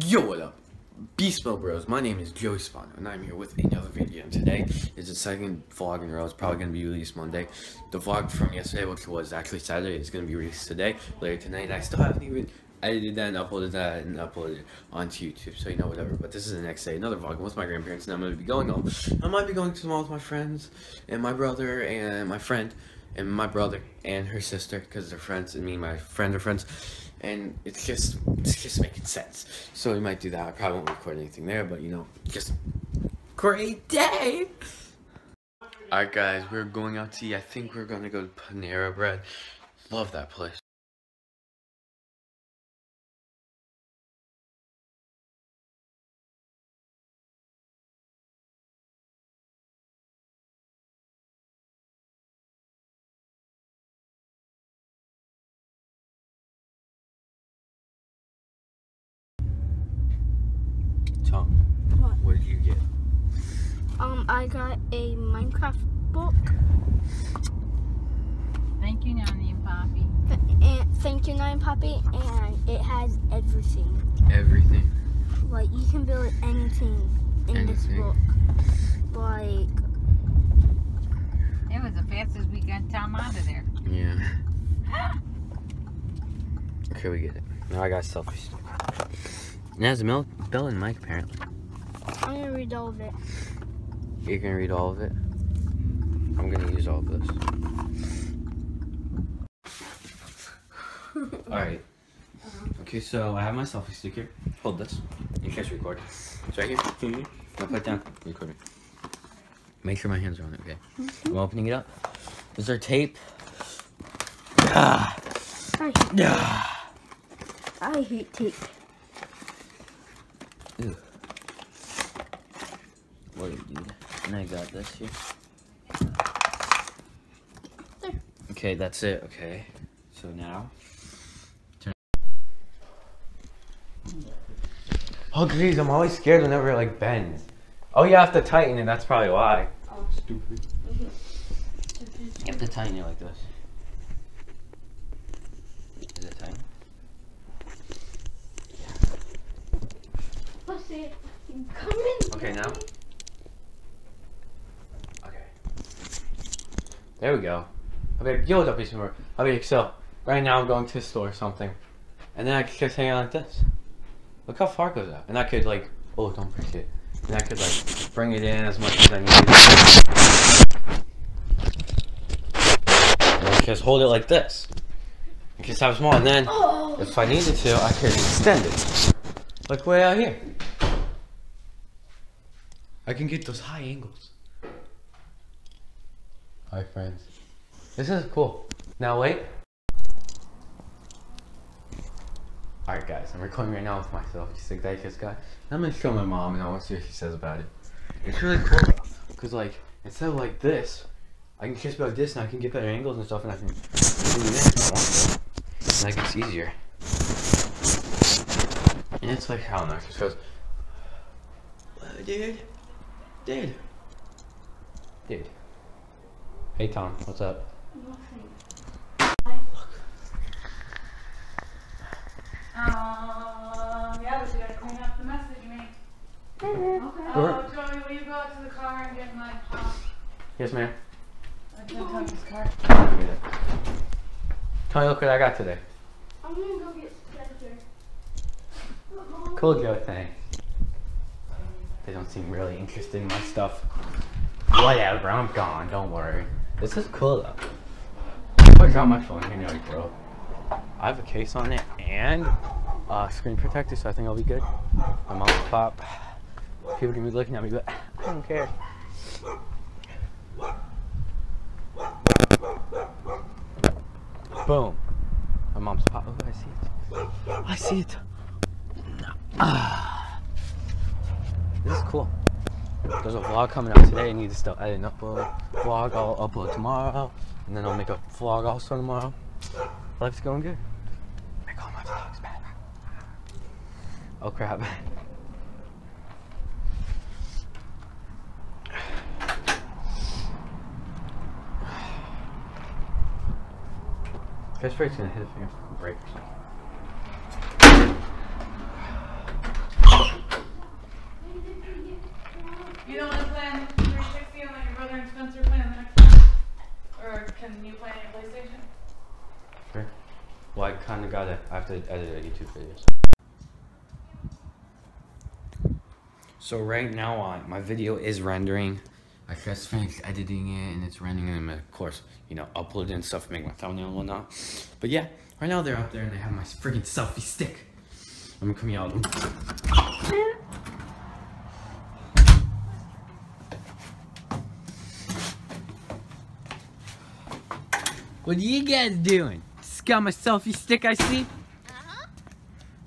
Yo, what up? Beast Mode Bros, my name is Joey Spano, and I'm here with another video, and today is the second vlog in a row, it's probably going to be released Monday. The vlog from yesterday, which was actually Saturday, is going to be released today, later tonight, I still haven't even edited that and uploaded that and uploaded it onto YouTube, so you know, whatever, but this is the next day, another vlog with my grandparents, and I'm going to be going home. I might be going to the mall with my friends, and my brother, and my friend, and my brother, and her sister, because they're friends, and me and my friend are friends and it's just it's just making sense. So we might do that. I probably won't record anything there, but you know, just great day. Alright guys, we're going out to eat. I think we're gonna go to Panera Bread. Love that place. Tom, What? what did you get? Um, I got a Minecraft book. Thank you, Nanny and Poppy. And thank you, Nine Poppy. And it has everything. Everything. Like you can build anything in this book. Like It was the fastest we got Tom out of there. Yeah. Okay, we get it. Now I got selfie stick. It has a milk Bell and Mike apparently. I'm gonna read all of it. You're gonna read all of it. I'm gonna use all of this. Alright. Okay, so I have my selfie stick here. Hold this. In case you record. It's right here. Now put it down. Record it. Make sure my hands are on it, okay? I'm opening it up. Is there tape? Ah, I hate, ah. I hate tape. Ew. What do you do? And I got this here. There. Okay, that's it. Okay. So now. Turn. Oh, geez, I'm always scared whenever it like bends. Oh, you have to tighten it. That's probably why. Stupid. You have to tighten it like this. Is it tight? Come in. Okay, now. Okay. There we go. Okay, yo, up more. Okay, so right now I'm going to the store or something, and then I could just hang out like this. Look how far it goes that, and I could like, oh, don't push it. And I could like bring it in as much as I need. And I just hold it like this. And just have small, and then Oh. if I needed to, I could extend it. Like way out here. I can get those high angles. Hi friends. This is cool. Now wait. Alright guys, I'm recording right now with myself. Just like that just got. I'm gonna show my mom and I want to see what she says about it. It's really cool Cause like instead of like this, I can just be like this and I can get better angles and stuff and I can do this if I want to. And like it's easier. And it's like how nice. It goes, "Hello, dude. Dude. Dude. Hey Tom, what's up? Nothing. Um, yeah, but you gotta clean up the mess that you made. Okay. Oh, Joey, will you go out to the car and get my pop? Yes, ma'am. That's in Tony's car. Tony, look what I got today. I'm gonna go get Spencer. Cool Joe, thanks. They don't seem really interested in my stuff. Whatever, I'm gone, don't worry. This is cool though. I got my phone here bro. I have a case on it and uh, screen protector, so I think I'll be good. My mom will pop. People can be looking at me, but I don't care. Boom. My mom's pop. Oh, I see it. I see it. Ah. This is cool. There's a vlog coming out today. I need to still edit and upload. Vlog I'll upload tomorrow. And then I'll make a vlog also tomorrow. Life's going good. Make all my vlogs better. Oh crap. This freight's gonna hit a break. Playing 360 and let your brother and Spencer play on the next one? Or can you play on your PlayStation? Sure. Well, I kind of gotta. I have to edit a YouTube video. So right now, uh, my video is rendering. I just finished editing it, and it's rendering, and of course, you know, upload and stuff, make my thumbnail and whatnot. But yeah, right now they're up there, and they have my freaking selfie stick. I'm gonna come yell at them. What are you guys doing? Just got my selfie stick, I see. Uh-huh.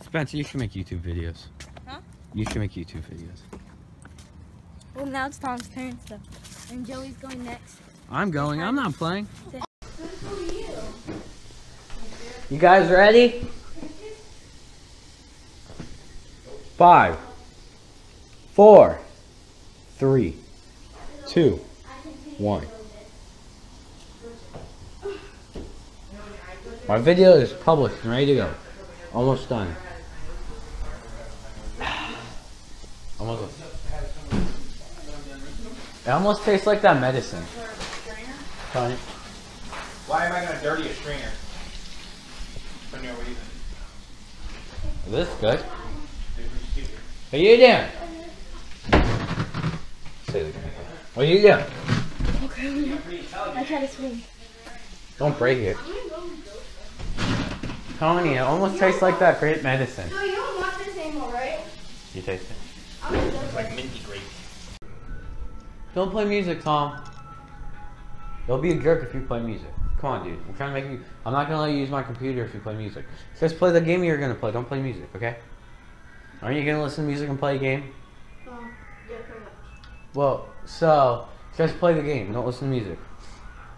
Spencer, you should make YouTube videos. Huh? You should make YouTube videos. Well, now it's Tom's turn, so. And Joey's going next. I'm going. I'm not playing. Good for you. You guys ready? Five, four, three, two, one. My video is published and ready to go. Almost done. Almost. It almost tastes like that medicine. Tony. Why am I gonna dirty a stringer? For no reason. Is this good? What are you doing? Say it again. What are you doing? Okay. I try to swing. Don't break it. Tony, it almost tastes like that great medicine. No, you don't want this anymore, right? You taste it? I'm gonna Like minty grape. Don't play music, Tom. You'll be a jerk if you play music. Come on, dude. I'm trying to make you. I'm not gonna let you use my computer if you play music. Just play the game you're gonna play. Don't play music, okay? Aren't you gonna listen to music and play a game? Oh, yeah, pretty much. Well, so just play the game. Don't listen to music.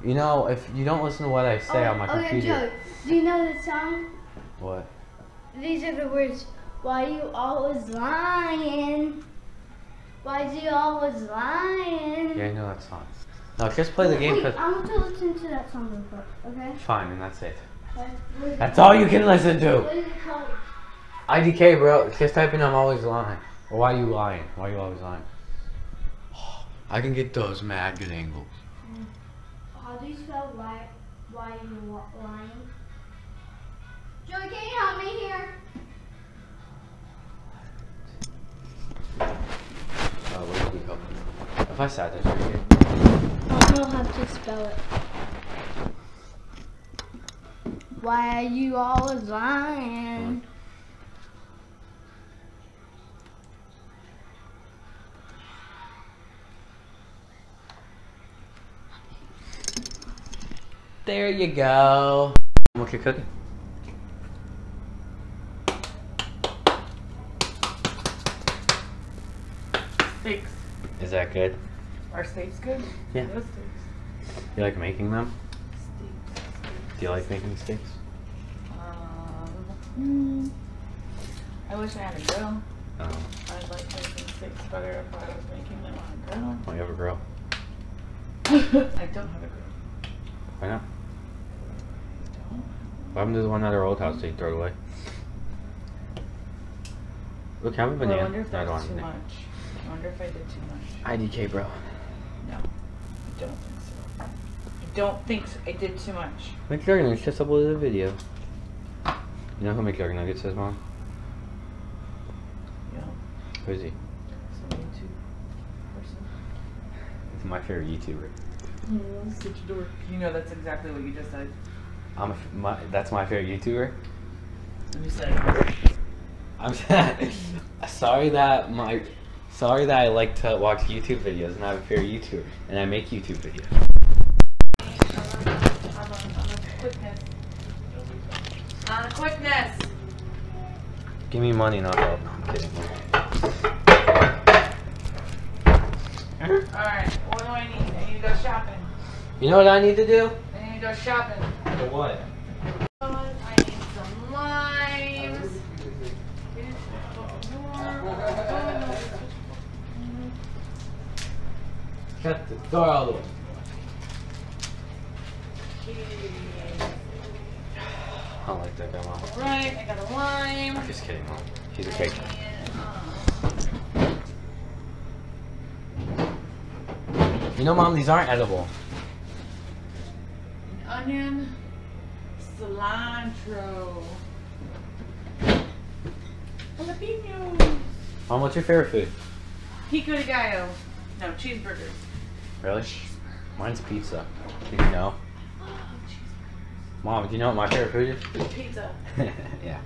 You know, if you don't listen to what I say oh, on my okay, computer. Joe, do you know the song? What? These are the words. Why you always lying? Why do you always lying? Yeah, I know that song. No, just play the game Wait. I want to listen to that song real quick, okay? Fine, and that's it. What- what is it- That's all you can listen to. What is it called? IDK, bro. Just type in I'm always lying. Or why you lying? Why you always lying? I can get those mad good angles. Mm. How do you spell why? Why you lying? Joey, can you help me here? Oh, where did we go? If I sat there, right here. I don't know how to spell it. Why are you always lying? There you go. What you cooking? Steaks. Is that good? Are steaks good? Yeah. Those steaks. You like making them? Steaks. Do you like making steaks? Um, I wish I had a grill. Oh, I'd like making steaks better if I was making them on a grill. Why you have a grill. I don't have a grill. Why not? Don't. What happened to the one at our old house that you throw it away? Look, have a banana. I wonder if I that don't want too much. I wonder if I did too much. IDK, bro. No, I don't think so. I don't think so. I did too much. McJugger just uploaded a video. You know who McJuggerNuggets is, Mom? You know, Who is he? some YouTube person. He's my favorite YouTuber. Mm-hmm. Oh, such a dork. You know that's exactly what you just said. I'm a f my, that's my favorite YouTuber. And you said, I'm sorry that my sorry that I like to watch YouTube videos and I'm a favorite YouTuber and I make YouTube videos. on a, quickness. On a quickness. Give me money and I'll help. No, I'm kidding. Alright, what do I need? I need to go shopping. You know what I need to do? I need to go shopping. For what? Shut the door all the way. I don't like that guy, Mom. Right, I got a lime. I'm just kidding, Mom. He's a fake. Um, You know, mom, these aren't edible. An Onion, cilantro, jalapenos, Mom, what's your favorite food? pico de gallo. No, cheeseburgers. Really? Mine's pizza. Did you know? Mom, do you know what my favorite food is? Pizza. yeah.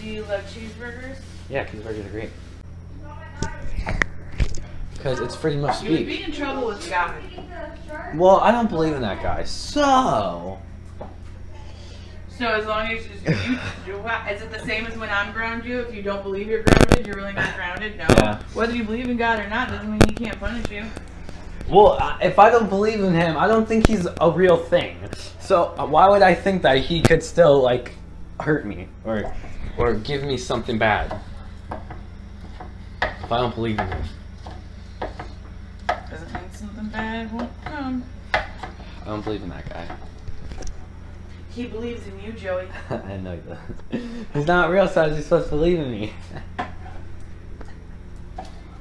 Do you love cheeseburgers? Yeah, cheeseburgers are great. Because it's pretty much You would be in trouble with God. Well, I don't believe in that guy. So. So as long as you, you, is it the same as when I'm grounded? you? If you don't believe you're grounded, you're really not grounded. No. Yeah. Whether you believe in God or not doesn't mean He can't punish you. Well, if I don't believe in him, I don't think he's a real thing. So uh, why would I think that he could still like hurt me or or give me something bad? If I don't believe in him, Doesn't mean something bad won't come. I don't believe in that guy. He believes in you, Joey. I know he doesn't. He's not real, so how's he supposed to believe in me?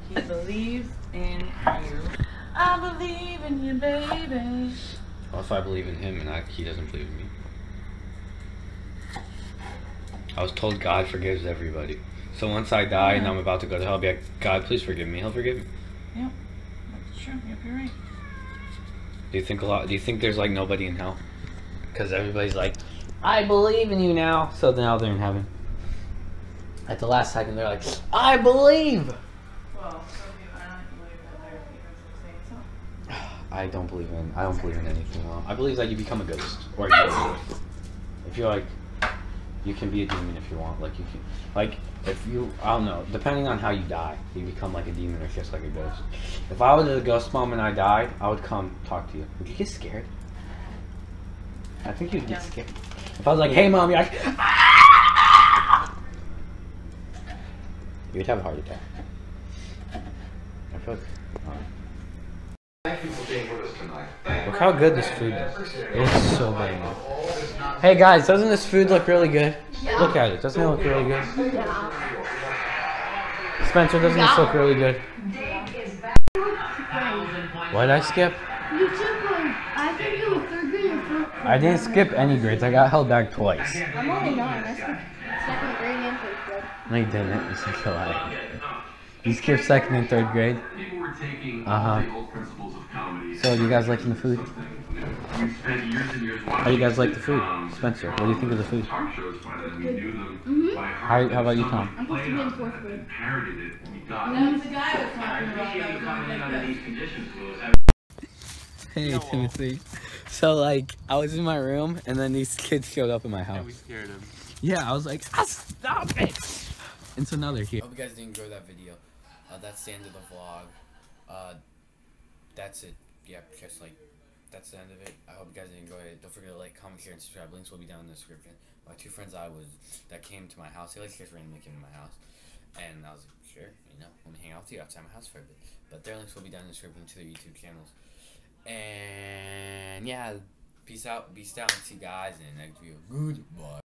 He believes in you. I believe in you, baby. Well, if I believe in him and I, he doesn't believe in me. I was told God forgives everybody. So once I die and I'm about to go to hell, I'll be like, God, please forgive me. He'll forgive me. Yep. That's true. Yep, you're right. Do you think a lot? Do you think there's like nobody in hell? Because everybody's like, I believe in you now. So now they're in heaven. At the last second, they're like, I believe. Well, some people, I don't believe that there are people who say so. I don't believe in. I don't believe in anything. Well, I believe that you become a ghost, or you if you're like, you can be a demon if you want. Like you can, like if you, I don't know. Depending on how you die, you become like a demon or just like a ghost. If I was a ghost mom and I died, I would come talk to you. Would you get scared? I think you'd get No. scared. If I was like, "Hey, mom," you're like, "Ah!" you'd have a heart attack. I feel like. um, Thank you for being with us tonight. Look how good this food is. It looks so good. Hey guys, doesn't this food look really good? Look at it. Doesn't it look really good? Spencer, doesn't this look really good? Why did I skip? You took like, I think it was third grade or fourth grade. I didn't skip any grades. I got held back twice. I'm only nine. I skipped second grade and third grade. No, you didn't. You said a lie. You skipped second and third grade. People were taking Uh-huh. the old principles of comedy. So, do you guys liking the food? We spent years and years How do you guys like the food? Spencer, what do you think of the food? Talk shows by then, we knew them Mhm. How- how about you, Tom? I'm supposed to be in fourth grade. and Parodied it. We got That it. was the guy was talking about. that you was coming in like under this. these conditions, Louis. Hey, Timothy. So, like, I was in my room, and then these kids showed up in my house. scared him. Yeah, I was like, ah, stop it! And so now they're here. Hope you guys did enjoy that video. Uh, that's the end of the vlog. Uh, that's it. Yeah, just like that's the end of it. I hope you guys enjoyed it. Don't forget to like, comment, share, and subscribe. Links will be down in the description. My two friends I was that came to my house. They like just randomly came to my house, and I was like, sure, you know, let me hang out with you outside my house for a bit. But their links will be down in the description to their YouTube channels. And yeah, peace out, peace out, see you guys in the next video. Goodbye.